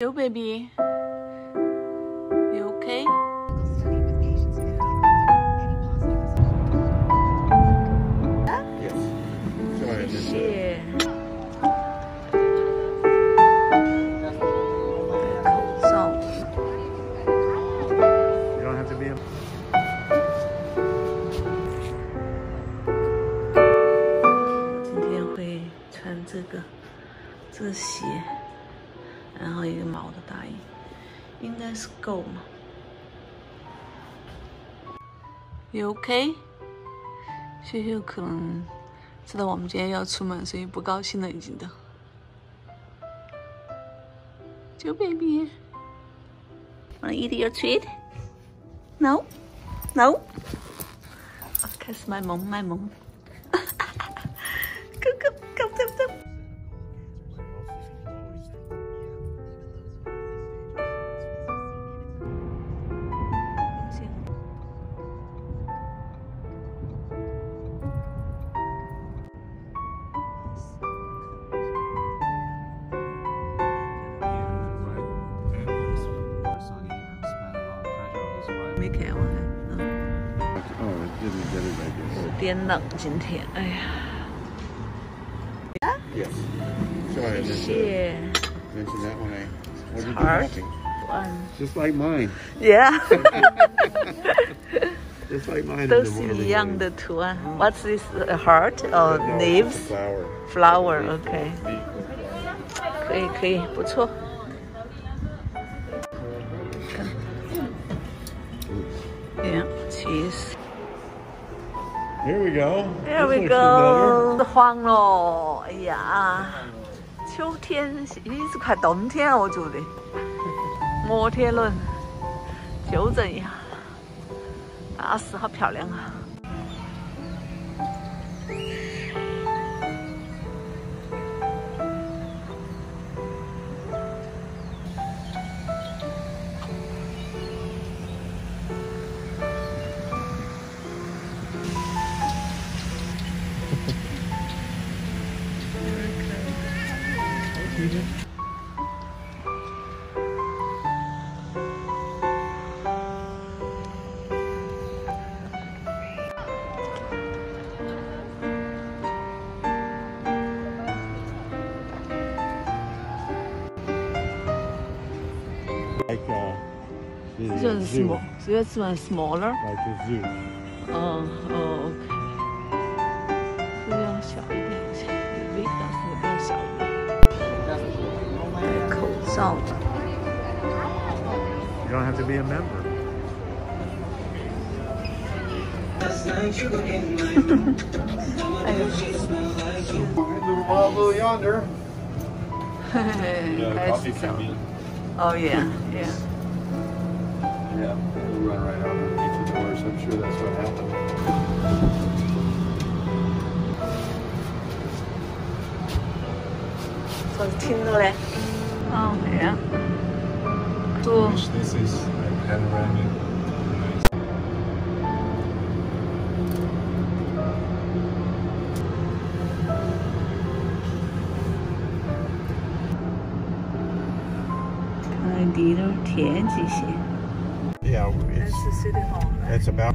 Yo, baby. You okay? Yes. Go ahead. Just, uh, 谢。口罩。you don't have to be a 今天会穿这个这鞋，然后一个毛的大衣，应该是够嘛。You OK？秀秀可能知道我们今天要出门，所以不高兴了，已经都。就 baby。Wanna eat your treat? No? No? 啊开始卖萌卖萌点冷，今天，哎呀， Yes. Go ahead. Just, uh, 谢 mention that when I ordered the Heart. coffee. 万 Just like mine. ，Yeah， Just like mine. in 都 the 是 morning. 一样的图案。What's this? A heart or No, it's a leaves? Flower. Flower. OK， Leaf. 可以可以，不错。Yeah, cheese. here we go. Here we go. 都黄了哎呀秋天已经是快冬天了我觉得摩天轮纠正一下那是好漂亮啊。！Like, uh, the 这是 zoo. small，这个是 smaller。Like a zoo. 哦哦，OK，戴口罩，You don't have to be a member. 哎呦，Little wild little yonder. 嘿嘿，开始走。哦，Yeah，Yeah。Yeah, it'll run right out underneath the doors. I'm sure that's what happened. 这是听到嘞。哦，Yeah。做 This is a panoramic. Yeah, 这 it's 是 City Hall。it's about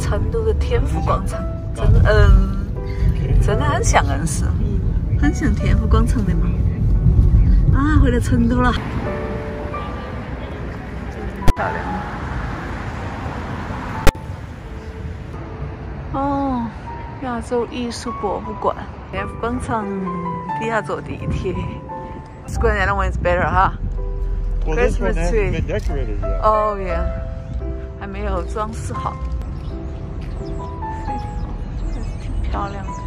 成都的天府广场，真的，嗯，真的很像，硬是，很像天府广场的嘛。啊，回到成都了，漂亮。哦，亚洲艺术博物馆，天府广场底下坐地铁。Square Island is better 哈。well, this one Christmas hasn't tree. been decorated yet. 哦耶，还没有装饰好，挺漂亮的。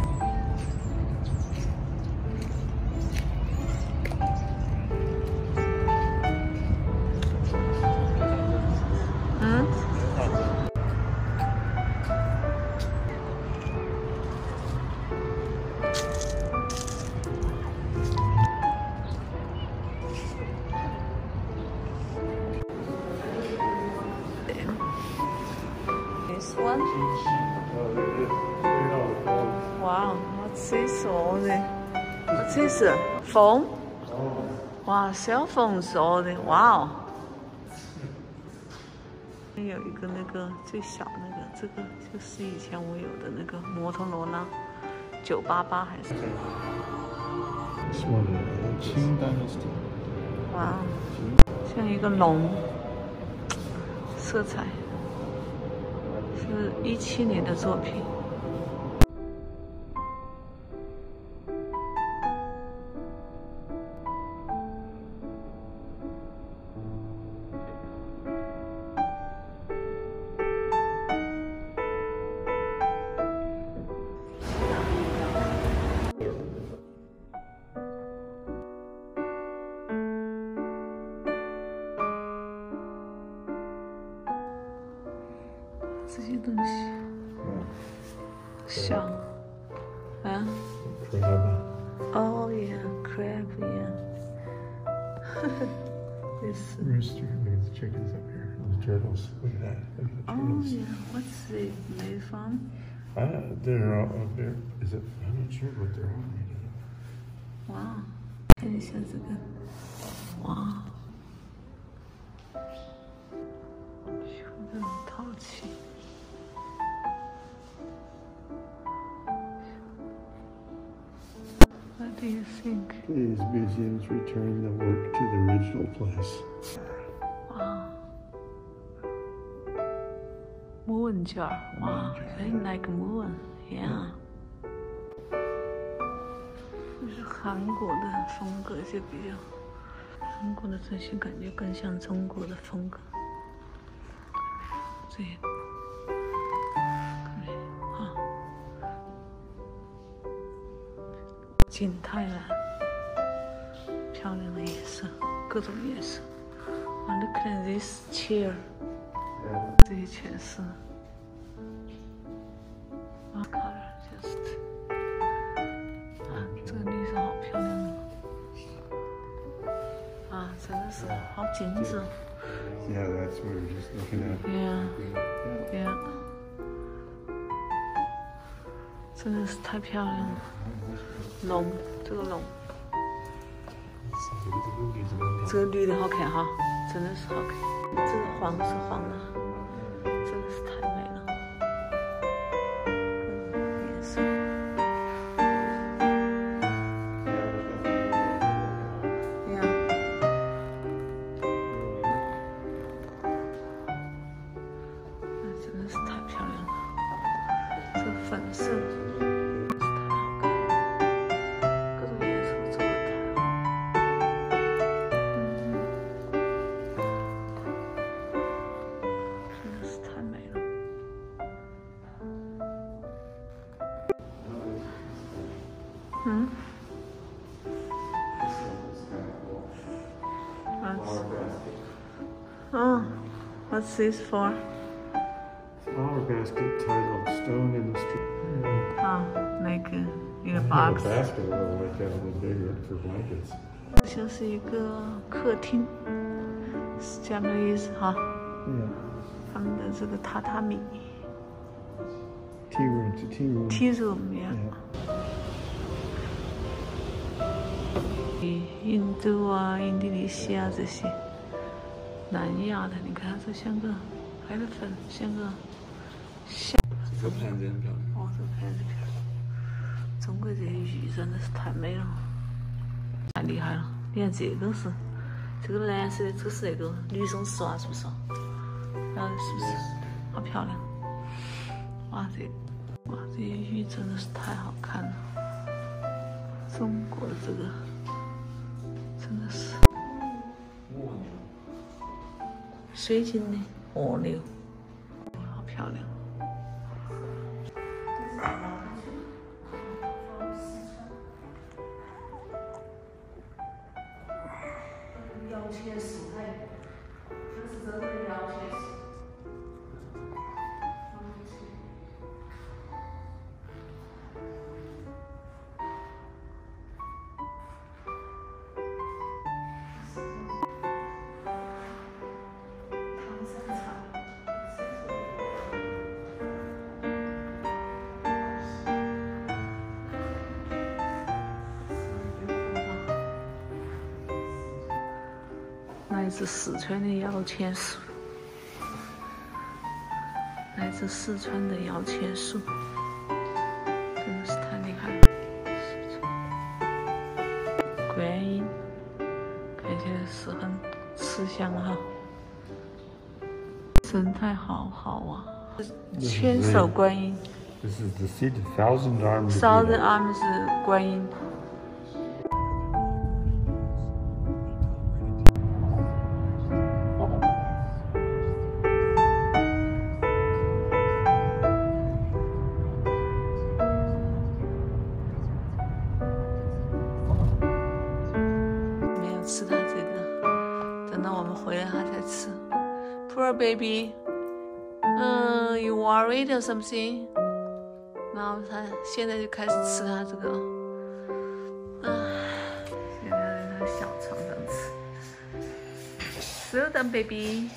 One. Oh, it is. There you go. Wow. 做的，这是风。哇，小凤做的，哇哦！有一个那个最小那个，这个就是以前我有的那个摩托罗拉，九八八还是？哇，像一个龙，色彩是一七年的作品。这些东西，像，啊，Oh yeah, crab yeah. this. Rooster, look at the chickens up here. Those turtles. Look at that. Look at the Oh turtles. yeah, what's it made from? Uh, they're all, uh, they're, is it, I'm not sure what they're all made of. 哇，看一下这个， Museums return the work to the original place. Wow. Moon jar. Wow, very like moon. Yeah. 就是韩国的风格就比较，韩国的这些感觉更像中国的风格。这个，对啊，景泰蓝，漂亮的颜色，各种颜色。啊，look at this chair，这些全是。啊，color just。啊，这个绿色好漂亮哦！啊，真的是好精致。Yeah, that's what we were just looking at. Yeah, yeah，真的是太漂亮了。龙，这个龙，这个绿的好看哈，真的是好看。这个黄是黄的，嗯。What's, oh, what's this for? Flower basket titled Stone in the Street. Ah, like uh, in a A box. basket a little like that, a little bigger for blankets. 像是一个客厅，是这样的意思哈。 Yeah. 他们的这个榻榻米 Tea room, it's a tea room. tea room 呀 Yeah.， 印度啊、印度尼西亚这些南亚的，你看这像个 elephant，像个像。这个盘子很漂亮。哦，这个盘子漂亮。中国这些鱼真的是太美了，太厉害了！你看这个是，这个蓝色的，这是那个绿松石啊，是不是？啊，是不是？好漂亮！哇，这哇这些鱼真的是太好看了。中国的这个真的是。水晶的蜗牛，好漂亮。来自四川的摇钱树，来自四川的摇钱树，真的是太厉害了。观音看起来是很慈祥哈，生态好好啊，千手观音。This is the seat, thousand arms. Thousand arms 观音。他这个，等到我们回来它才吃。Poor baby，嗯，You worried or something？然后他现在就开始吃他这个，啊，现在在他小床上吃。Well done, baby.